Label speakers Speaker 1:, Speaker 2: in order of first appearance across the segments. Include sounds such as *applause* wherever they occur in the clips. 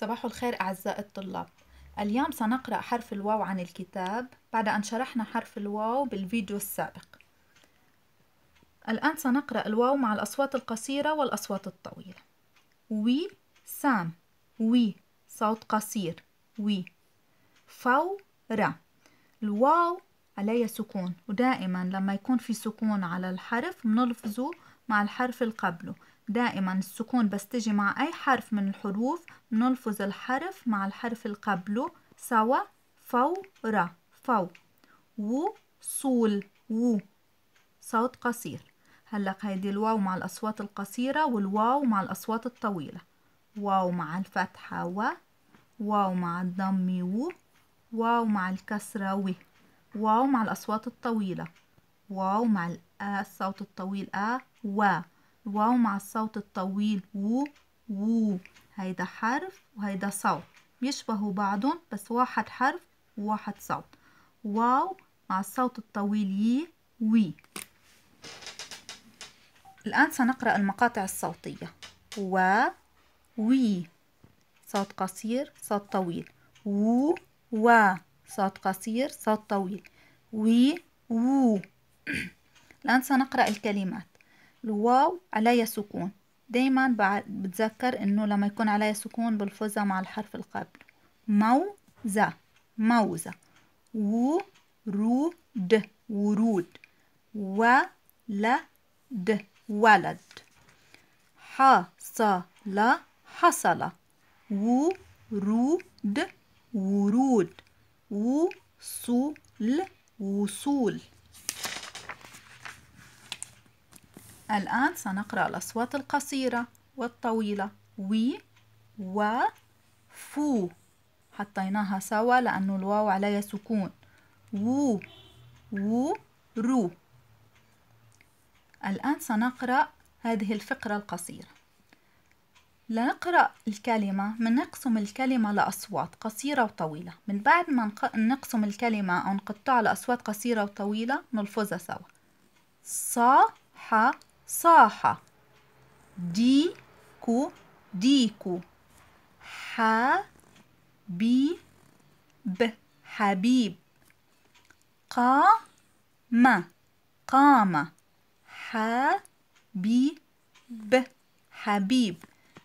Speaker 1: صباح الخير أعزائي الطلاب. اليوم سنقرأ حرف الواو عن الكتاب بعد أن شرحنا حرف الواو بالفيديو السابق. الآن سنقرأ الواو مع الأصوات القصيرة والأصوات الطويلة. وي سام. وي صوت قصير. وي فورة الواو عليه سكون. ودائما لما يكون في سكون على الحرف بنلفظه مع الحرف اللي قبله. دائما السكون بس تجي مع أي حرف من الحروف بنلفظ الحرف مع الحرف اللي قبله سوا فورة فو. وصول و. صوت قصير. هلا هيدي الواو مع الأصوات القصيرة والواو مع الأصوات الطويلة. واو مع الفتحة و واو مع الضم و واو مع الكسرة و. واو مع الأصوات الطويلة. واو مع الصوت الطويل أ و. واو مع الصوت الطويل. و وو هيدا حرف وهيدا صوت. بيشبهوا بعضهم بس واحد حرف وواحد صوت. واو مع الصوت الطويل ي وي الآن سنقرأ المقاطع الصوتية. و وي صوت قصير صوت طويل. و و. صوت قصير صوت طويل. وي وو *clears throat* الآن سنقرأ الكلمات. الواو عليها سكون. دايما بتذكر إنه لما يكون عليها سكون بلفظها مع الحرف القبل. موزة. موزة. ورود. ورود. ولد. ولد. حصل. حصل. ورود. ورود. وصول. وصول. الآن سنقرأ الأصوات القصيرة والطويلة. وي و فو حطيناها سوا لأنه الواو عليها سكون. وو و رو الآن سنقرأ هذه الفقرة القصيرة. لنقرأ الكلمة. من نقسم الكلمة لأصوات قصيرة وطويلة. من بعد ما نقسم الكلمة أو نقطعها لأصوات قصيرة وطويلة نلفظها سوا. صاح صاح. ديكو ديكو. حبيب حبيب. قام قام. حبيب حبيب.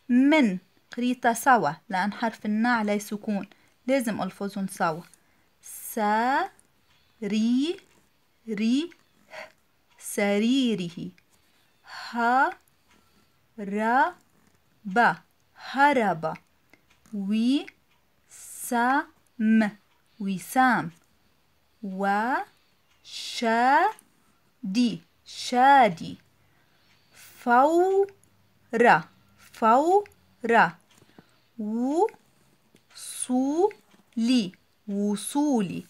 Speaker 1: من قريتها سوا. لأن حرف النا عليه سكون. لازم ألفظهم سوا. سري ري سريره. هرب هرب وسام وسام وشادي شادي فورة فورة وصولي وصولي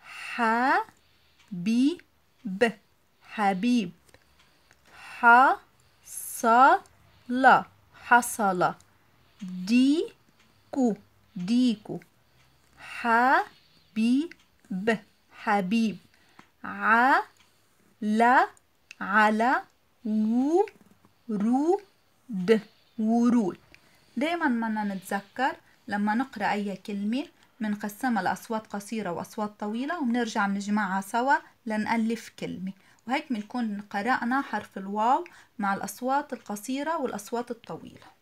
Speaker 1: حبيب حبيب حصل حصل. ديكو ديكو. حبيب حبيب. على على ورود ورود. دايما بدنا نتذكر لما نقرأ أي كلمة بنقسمها لأصوات قصيرة وأصوات طويلة وبنرجع بنجمعها سوا لنألف كلمة. وهيك بنكون قرأنا حرف الواو مع الأصوات القصيرة والأصوات الطويلة.